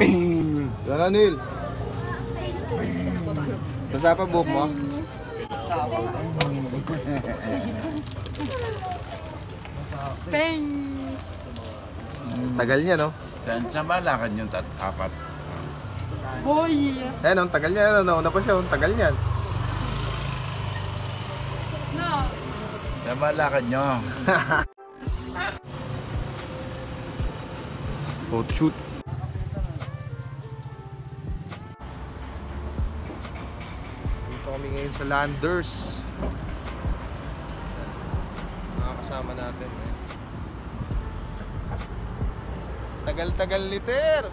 Ping! Yan na, Neil. Basta pa buhok mo? Peng! Tagal niya, no? Saan sa malakad yung tat apat? Hoy! Ayan, ang tagal niya. Ano, nauna pa siya. Ang tagal niyan. Na! Sa malakad nyo. Photoshoot. Kami ngayon sa Landers. Mga kasama natin. Eh. Tagal-tagal liter.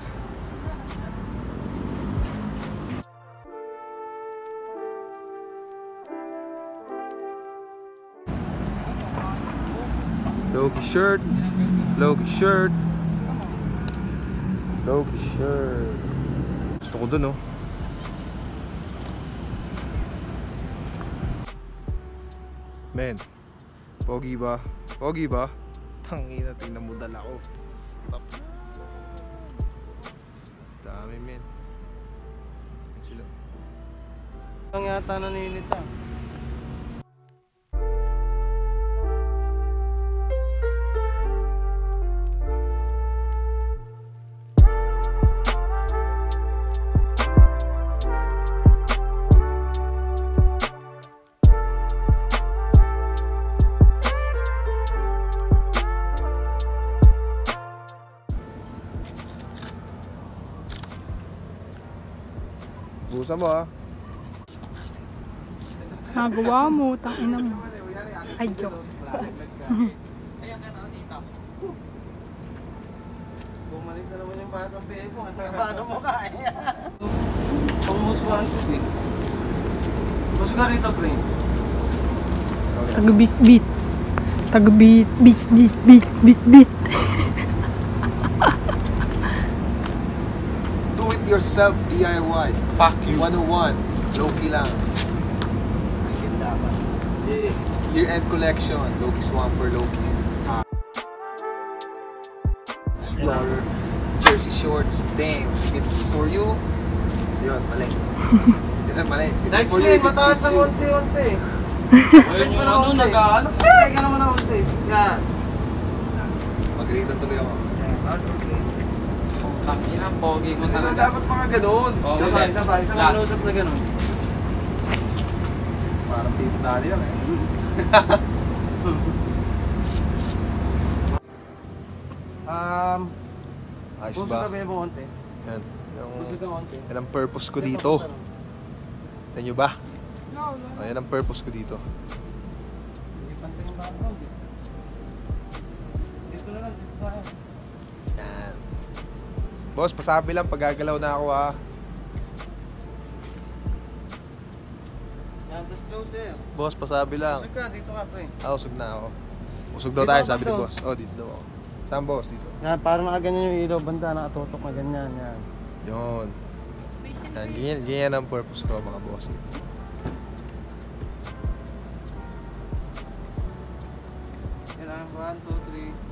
Loki shirt. Loki shirt. Loki shirt. Gusto ko dun, oh. Men, pogi ba? Pogi ba? Tangina, tingnan mo dala ko. Tap. Dami, men. Yan sila. Ang yata naninit Busa mo, ah. Nagawa mo, tangina mo. Ay, joke. Bumalik na naman yung batang bebo. Ang trabaho mo kaya. One to big. Mas ka rito, pre. Tagbit bit. Yourself DIY. Fuck you. 101. Loki lang. Yeah. Year-end collection. Loki Swamper, Loki. Explorer. Jersey shorts. Damn. It's for you. Yun, mali. Yun, mali. It's for you. Mataas ang unti-unti. Explain mo na unti. nag-ano? Explain ka naman ng unti. Yan. Mag-rate tuloy ako. Tangina, pogi mo Ano, dapat mga ganun. Isa pa, isa pa, isa pa close-up na ganun. Parang dito tali lang eh. Um, Ayos puso ba? ka bebo unti. Yan. Yung, Puso ka unti. yan ang purpose ko dito. Yan nyo ba? No, no. Oh, yan ang purpose ko dito. Hindi pantay yung background eh. Dito na lang, dito tayo. Yan. Boss, pasabi lang paggagalaw na ako ha. Yan, disclose eh. Boss, pasabi lang. Usog ka, dito ka pre. Ah, usog na ako. Usog daw tayo, sabi ni boss. Oh, dito daw ako. Saan boss? Dito. Yan, parang nakaganyan yung ilaw banda, nakatutok na ganyan. Yan. Yun. Yan, ganyan, ganyan ang purpose ko mga boss. Kailangan 1, 2, 3.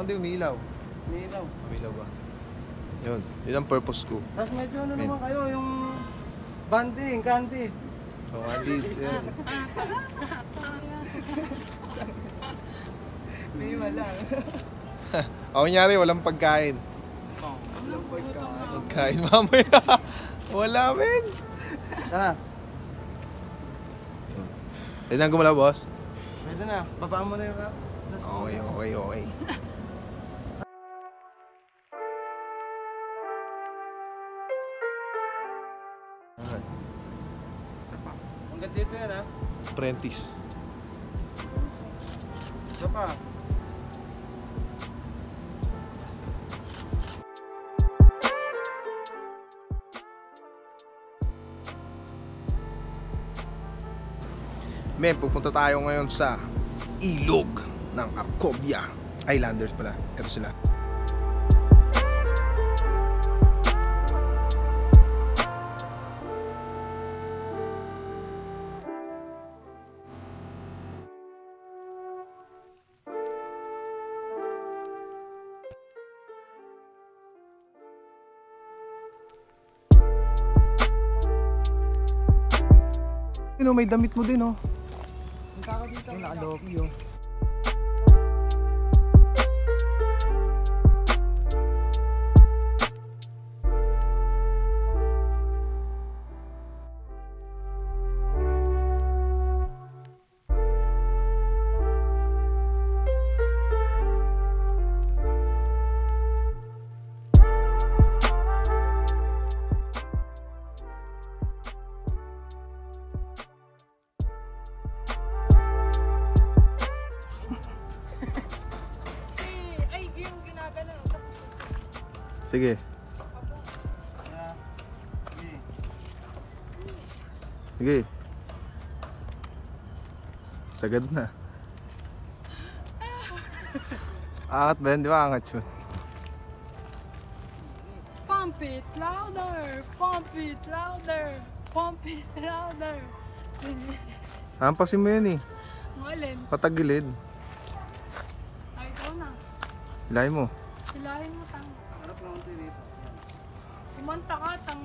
Bakit di umilaw? May ilaw. Umilaw ba? Yun. Yun ang purpose ko. Tapos medyo ano naman kayo, yung banding, candid. So, Andy, yan. May lang. Ako nyari, walang pagkain. Walang pagkain. Pagkain mamaya. Wala, men. Tara, Tignan ko mula, boss. pwede na. Babaan mo na yung rap. Okay, okay, okay. Apprentice. Isa pa. Men, pupunta tayo ngayon sa ilog ng Arcobia. Islanders pala. Ito sila. Yun, may damit mo din, oh. Yung nakaloki, oh. Sige. Sige. Sagad na. Angat ba yun? Di ba angat yun? Pump it louder. Pump it louder. Pump it louder. Hampasin mo yun eh. Alin? Patagilid. Ay, ikaw na. Hilahin mo. Hilahin mo tang. Harap naman si dito. Kumanta ka tang.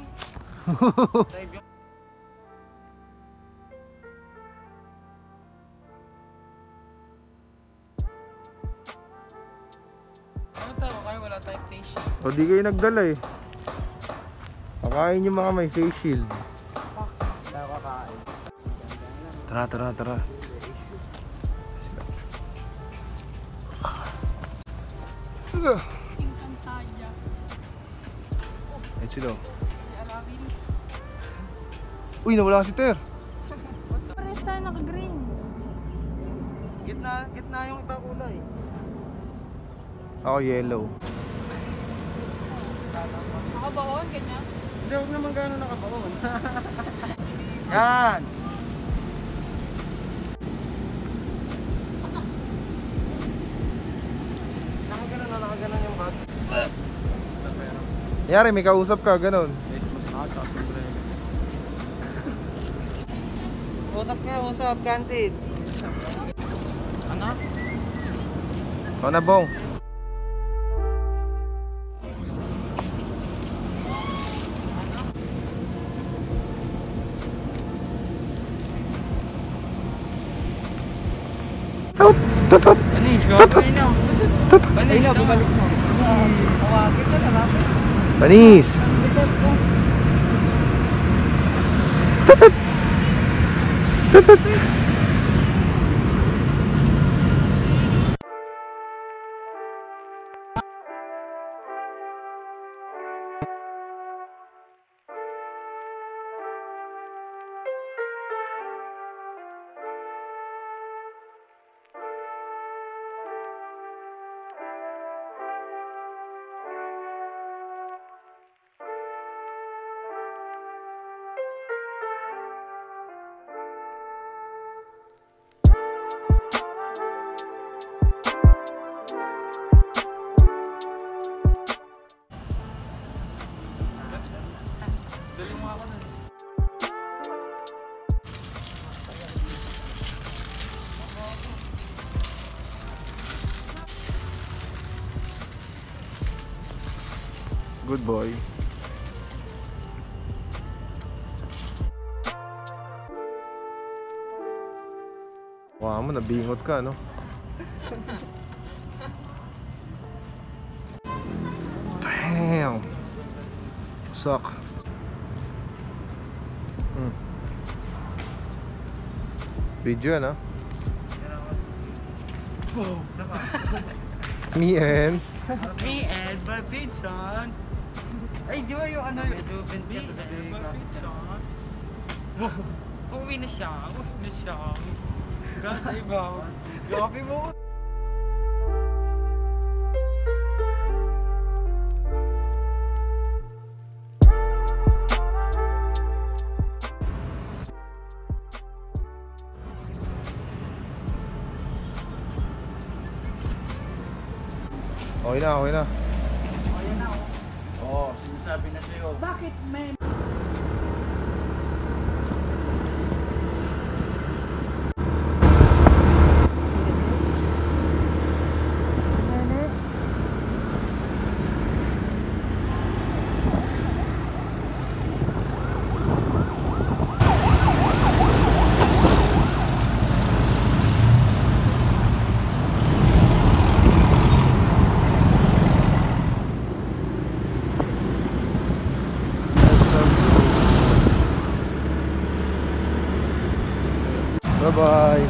Ano tao kayo? Wala tayong face. O di kayo nagdala eh. Pakain yung mga may face shield. Kakain. Tara, tara, tara. Yung Sila. Uy, nawala si Ter. Pares tayo naka-green. Gitna, gitna yung iba kulay. Ako yellow. Nakabaon, ganyan. Hindi, huwag naman gano'n nakabaon. Yan! Nakaganon na nakaganon yung bag. Yari, may kausap ka, ganun. Usap nga, usap, candid. Ano? Ikaw na, Bong. Tut, tut, tut. Banis, gawin na. Banis, na, bumalik mo. Tawagin ka na namin. Panis! Good boy. Wow mo, nabingot ka, no? Damn! Suck. Hmm. Video yan, ah. Me and... Me and my pinsan. Ay, di ba yung ano yung... Medyo ka sa pinsan. Uwi na siya. Uwi na siya. Ganda iba. Grabe mo. Okay na, okay na. Oo, oh, sinasabi na sa'yo. bye.